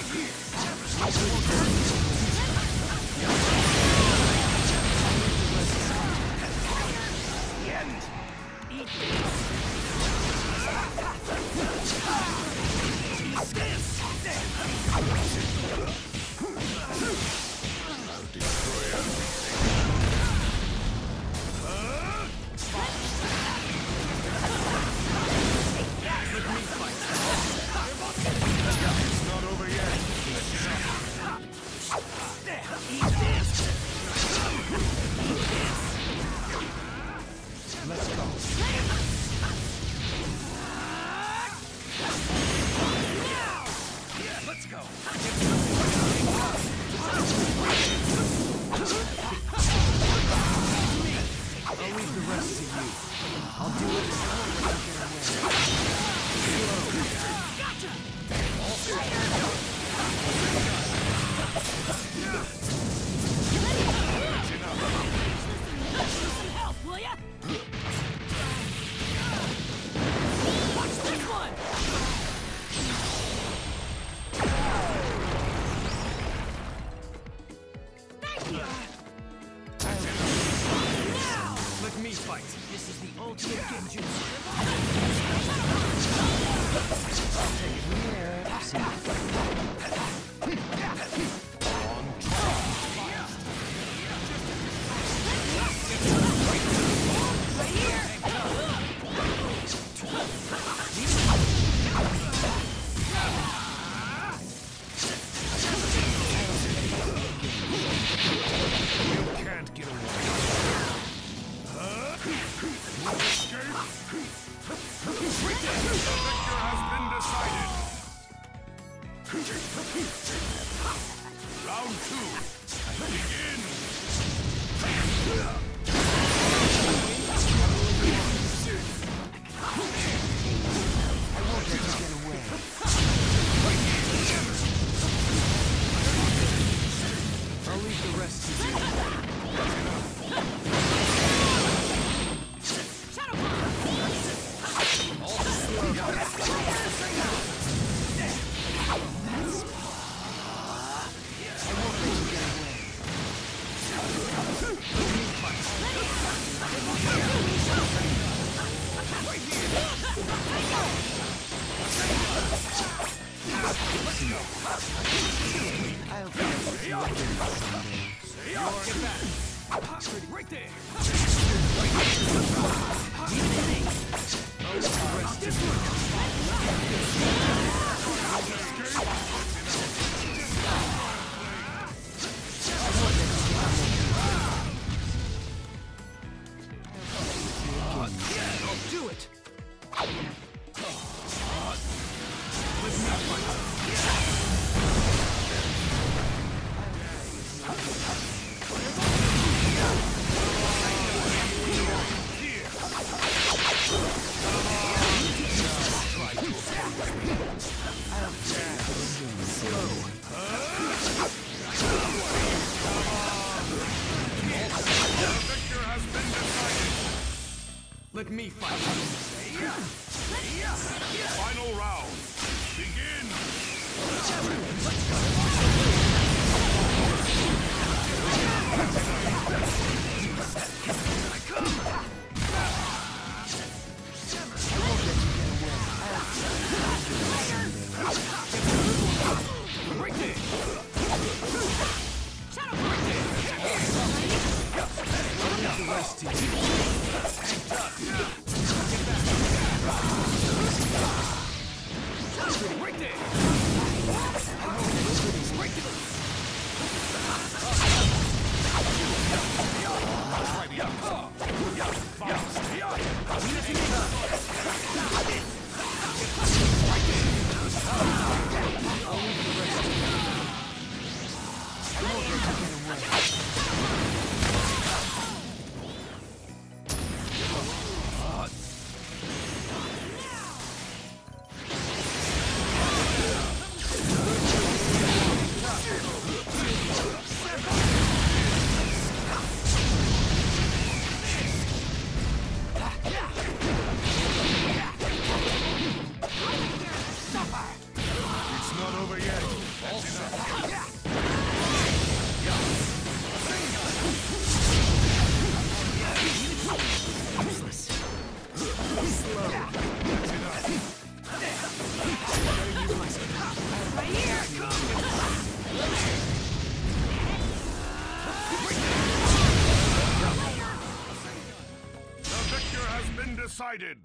right here. Let's go. fight. This is the ultimate Genjutsu. I'll take it from there. I'll be a few someday. Right there! Right there! me fight. Final round. Begin. Break it! Shadow decided.